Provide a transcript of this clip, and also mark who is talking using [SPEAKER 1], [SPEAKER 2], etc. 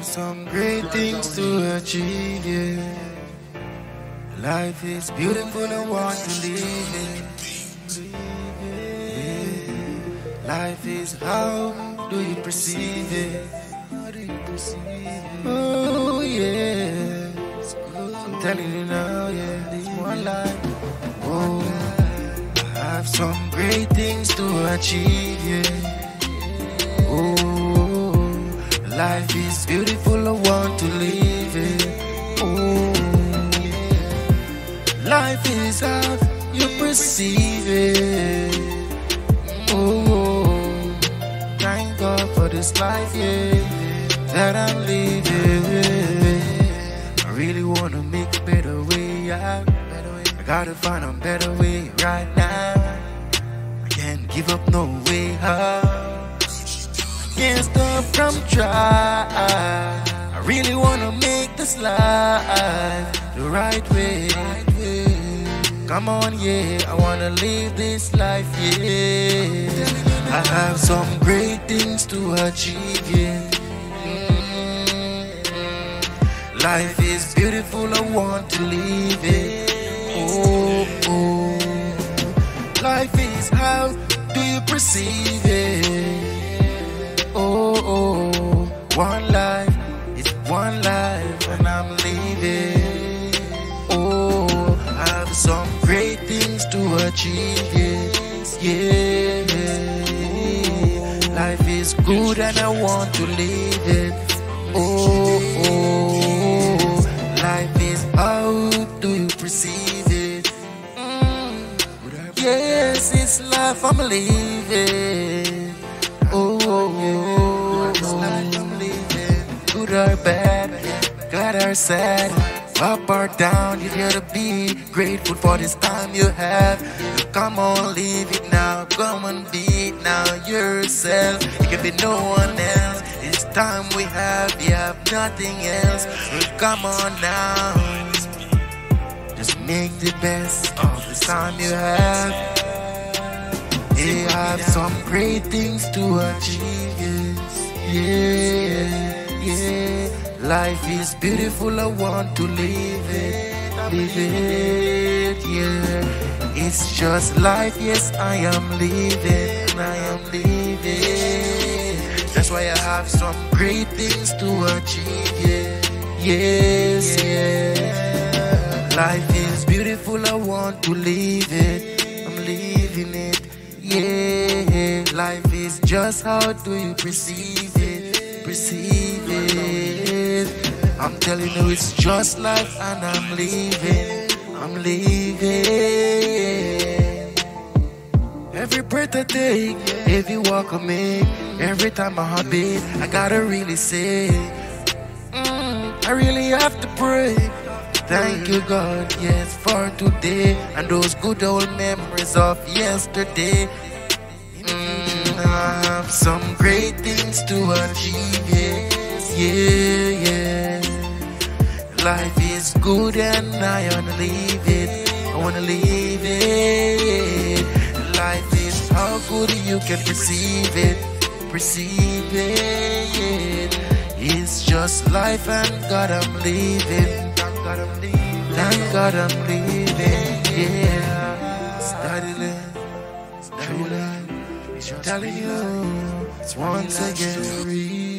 [SPEAKER 1] have some great things to achieve, yeah. Life is beautiful, I want to live it. Life is how do you perceive it? Oh, yeah. I'm telling you now, yeah, one life. Oh, I have some great things to achieve, yeah. Life is beautiful, I want to live it. Life is how you perceive it. Oh, thank God for this life, yeah, that I'm living. I really wanna make a better way out. I gotta find a better way right now. I can't give up no way out. Can't stop from trying. I really wanna make this life the right way. Come on, yeah, I wanna live this life, yeah. I have some great things to achieve, yeah. Mm. Life is beautiful, I want to live it. Oh, oh. Life is how do you perceive it? One life, it's one life, and I'm leaving. Oh, I have some great things to achieve, yeah. yeah. Life is good, and I want to live it. Oh, oh. Life is how do you perceive it? Mm. Yes, it's life I'm living. Or bad, glad or sad, up or down, you gotta be grateful for this time you have. Come on, live it now, come and be it now yourself. You can be no one else. It's time we have, you have nothing else. Come on now. Just make the best of the time you have. You have some great things to achieve. Yes. Yeah, yeah. Life is beautiful. I want to live it, live it. Yeah, it's just life. Yes, I am living. I am living. That's why I have some great things to achieve. Yeah, yes, yeah. Life is beautiful, I want to live it. I'm living it, yeah. Life is just how do you perceive it? Perceive it. I'm telling you, it's just life, and I'm leaving. I'm leaving. Every breath I take, every walk I make, every time my heart beat, I gotta really say, mm, I really have to pray. Thank you, God, yes, for today and those good old memories of yesterday. Some great things to achieve, yes, yeah, yeah. Life is good and I wanna live it. I wanna live it. Life is how good you can perceive it, perceive it. It's just life and God I'm living. Thank God I'm living. Yeah. Telling you it's once again.